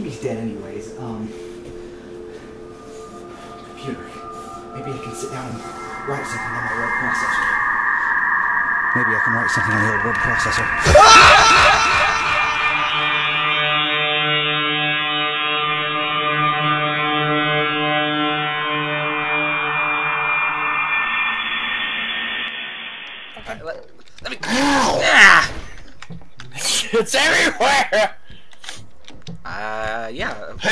think he's dead anyways. Um, computer. Maybe I can sit down and write something on my word processor. Maybe I can write something on the old word processor. Alright, let, let me. Ah! It's everywhere!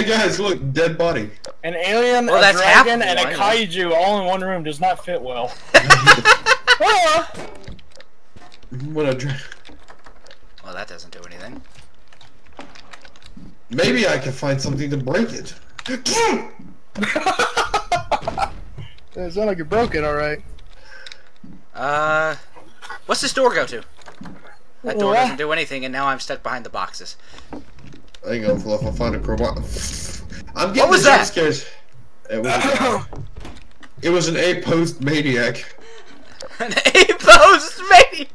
Yeah. Hey guys, look, dead body. An alien, Well, a that's dragon, and a kaiju all in one room does not fit well. What a dra- Well, that doesn't do anything. Maybe I can find something to break it. It sounded like you broke it, alright. Uh, what's this door go to? That door What? doesn't do anything, and now I'm stuck behind the boxes. Hang on, Fluff, I'll find a crowbar. I'm getting was the jump that? scares. It was, a, it was an A-post maniac. An A-post maniac!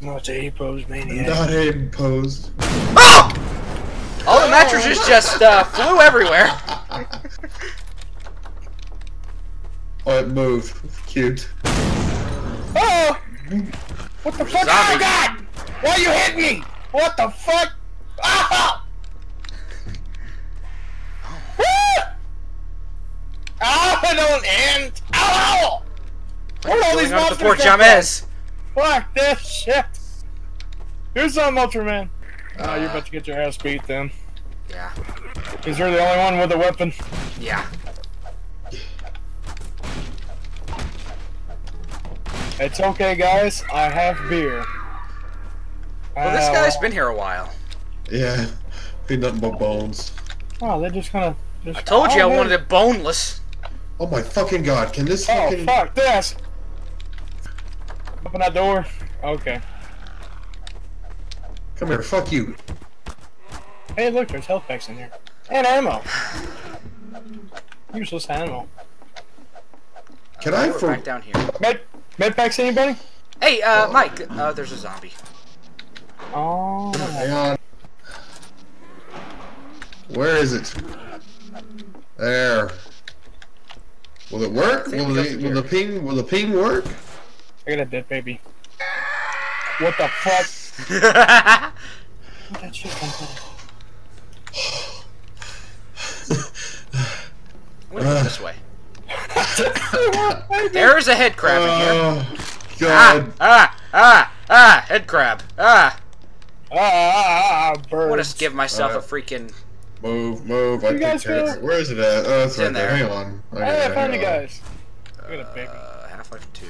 Not it's A-post maniac. Not A-post. Oh! All the mattresses just uh, flew everywhere. Oh, it moved. Cute. Oh! What the fuck? Zombie. Oh god! Why you hit me? What the fuck? Ah! Ah! Ah, I don't end! Ow! Where all these Going up monsters to Fort come Jamez. from? Fuck this shit! Here's some Ultraman. Oh, you're about to get your ass beat then. Yeah, Because you're the only one with a weapon. yeah. It's okay, guys. I have beer. Well, this Uh, guy's been here a while. Yeah. Ain't nothing but bones. Oh, they just kind of. Just... I told you oh, I man. wanted it boneless. Oh my fucking god, can this Oh, fucking... fuck this! Open that door. Okay. Come here, fuck you. Hey, look, there's health packs in here. And ammo. Useless ammo. Can I We're for... back down here. Med, med packs, anybody? Hey, uh, Mike. Uh, there's a zombie. Oh. Hang on. Where is it? There. Will it work? Will the, through will the ping will the ping work? I got a dead baby. What the fuck? Where'd that shit come from? We'll go this way. There's a head crab in here. Oh Ah, god. ah, ah, ah, head crab. Ah. Ah, ah, ah, I want birds. to give myself a Alright. freaking. Move, move. I You take guys care of feel- Where is it at? Oh, it's, in right there. there. Hang on. I got Hey, it. I found you Hang on. guys. Look at a baby. Uh, Half Life 2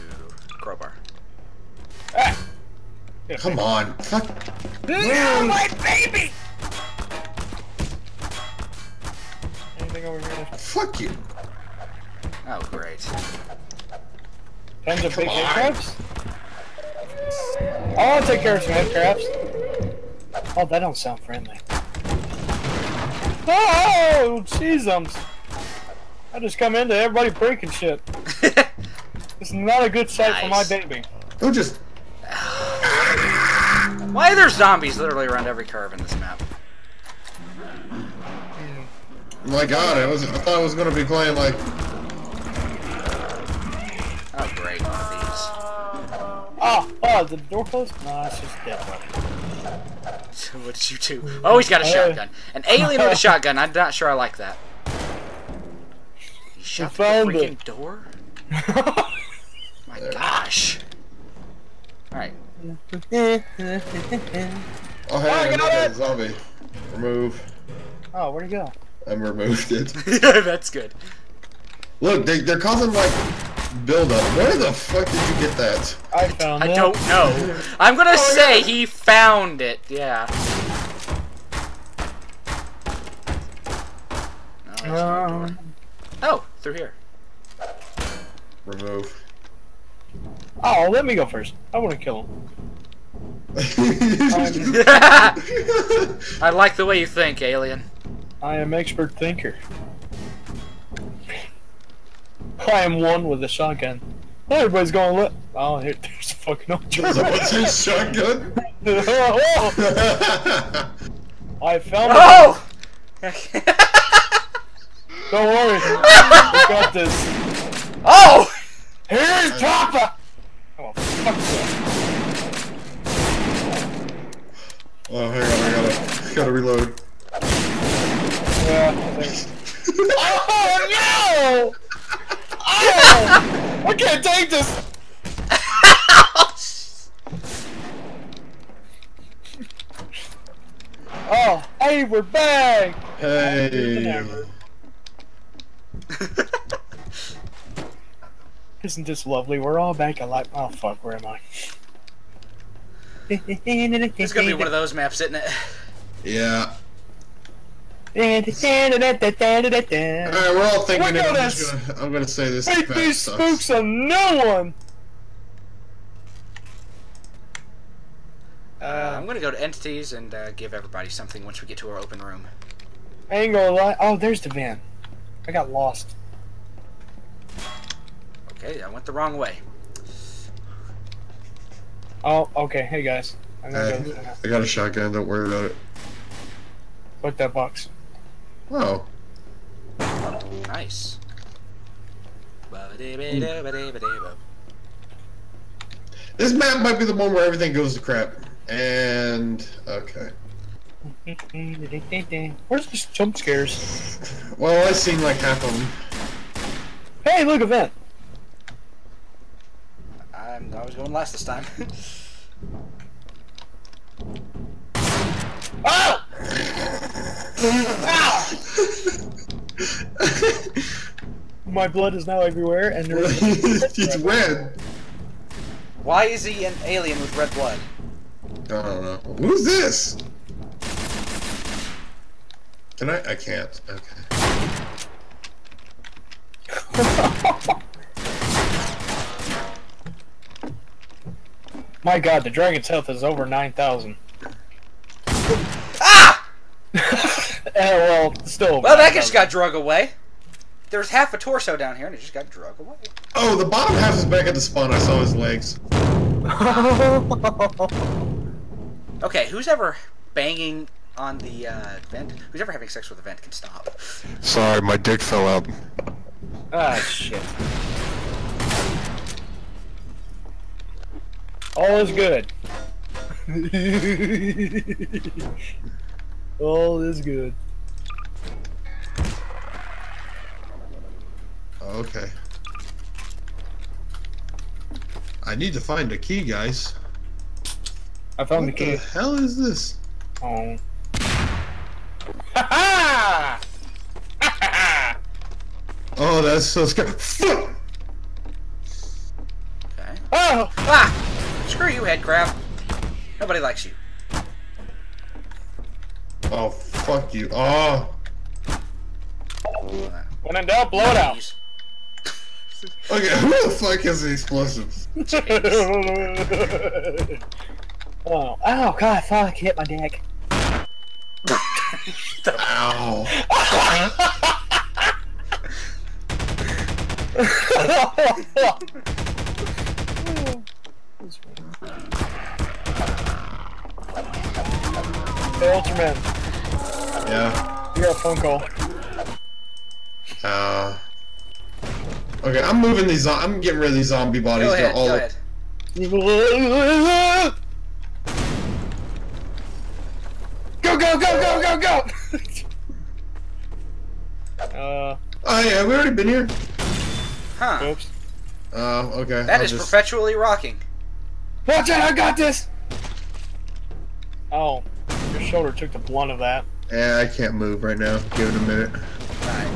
crowbar. Ah. Come baby. on. Fuck. No, my baby! Anything over here? Fuck you. Oh, great. Tons of Come big head on. crabs? I want to take care of some head crabs. Oh, that don't sound friendly. Oh, jeezums. I just come into everybody breaking shit. It's not a good sight for my baby. Don't just. Why are there zombies literally around every curve in this map? My god, I was. I thought I was gonna be playing like. Oh, great. One of these. Ah, oh, oh, did the door close? No, it's just dead body. what did you do? Oh, he's got a shotgun. An alien with a shotgun. I'm not sure I like that. He shut the freaking it. door? My gosh. Alright. Oh hey, I I got got that it! zombie. Remove. oh, where'd he go? I removed it. Yeah, That's good. Look, they, they're causing like build up. Where the fuck did you get that? I found it. I don't know. I'm gonna Oh, say yeah. he found it. Yeah. No, there's no. Um, Oh, through here. Remove. oh, let me go first. I want to kill him. I like the way you think, alien. I am expert thinker. I am one with a shotgun. Everybody's going lit. Oh, here, there's a fucking ultra. What's his shotgun? oh, I found it. Oh! Don't worry. we got this. oh! Here's Papa! Oh, fuck Oh, hang on, I gotta, gotta reload. yeah. thanks. oh, no! Oh! I can't take this! Oh, hey, we're back! Hey. Isn't this lovely? We're all back alive. Oh, fuck, where am I? It's gonna be one of those maps, isn't it? Yeah. Those. Alright, we're all thinking Look it. at I'm, gonna, I'm gonna say this Hate map these sucks. spooks on no one! Uh, I'm gonna go to entities and uh, give everybody something once we get to our open room. I ain't gonna lie. Oh, there's the van. I got lost. Okay, I went the wrong way. Oh, okay. Hey guys, I'm gonna Hey, go uh, I got a shotgun, don't worry about it. put that box. Oh. Nice. Hmm. This map might be the one where everything goes to crap. And okay. Where's the jump scares? Well, I seen like half of them. Hey, look, a vent. I'm, I was going last this time. Oh! My blood is now everywhere, and there's. He's red. Why is he an alien with red blood? I don't know. Who's this? Can I? I can't. Okay. My God, the dragon's health is over nine thousand. Eh, well, still. over Well, that just 9,000. got drug away. There's half a torso down here, and it just got drug away. Oh, the bottom half is back at the spawn. I saw his legs. Okay, who's ever banging on the uh, vent? Who's ever having sex with a vent can stop. Sorry, my dick fell out. ah, shit. All is good. All is good. Okay. I need to find a key, guys. I found what the key. What the hell is this? Oh. Ha ha! Ha ha! Oh, that's so scary. Okay. Oh! Ah! Screw you, head crab. Nobody likes you. Oh, fuck you. Oh. When in doubt, blow it out. Okay, who the fuck has the explosives? oh, oh, God, fuck, hit my dick. Ow. Hey, Ultraman, Yeah. you got a phone call. Uh. Okay, I'm moving these. I'm getting rid of these zombie bodies. Go They're ahead, all. go ahead. Go, go, go, go, go, go! uh, Oh yeah, we already been here. Huh. oops. Oh, okay. That I'll is just- perpetually rocking. Watch out, I got this! Oh, your shoulder took the blunt of that. Yeah, I can't move right now. Give it a minute. Alright.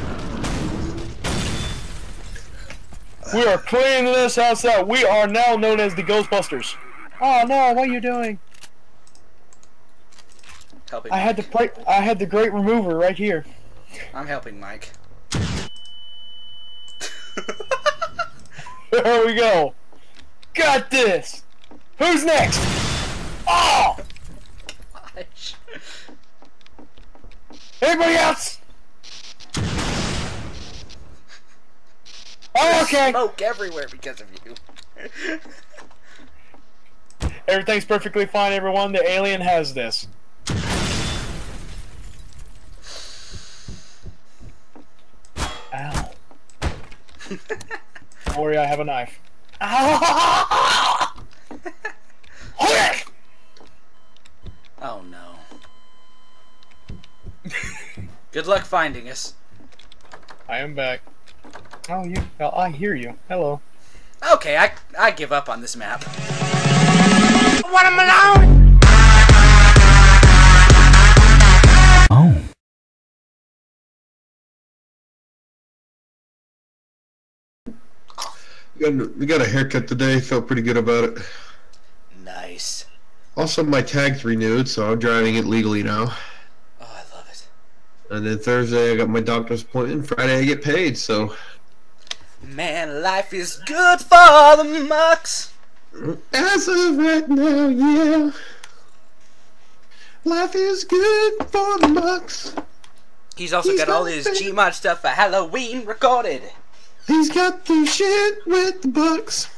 We are cleaning this house out. We are now known as the Ghostbusters. Oh no, what are you doing? Helping I had the plate. I had the great remover right here. I'm helping Mike. There we go. Got this. Who's next? Ah! Oh! Gosh. Everybody else! Oh, okay. smoke everywhere because of you. Everything's perfectly fine, everyone. The alien has this. Ow. Don't worry, I have a knife. Ow! Good luck finding us. I am back. Oh, you. oh, I hear you. Hello. Okay, I I give up on this map. Oh. We got, we got a haircut today. Felt pretty good about it. Nice. Also, my tag's renewed, so I'm driving it legally now. Oh, I love it. And then Thursday, I got my doctor's appointment. Friday, I get paid. So Man, life is good for the Mux. as of right now, yeah, life is good for the bucks. He's also He's got all his. Gmod stuff for Halloween recorded. He's got the shit with the bucks.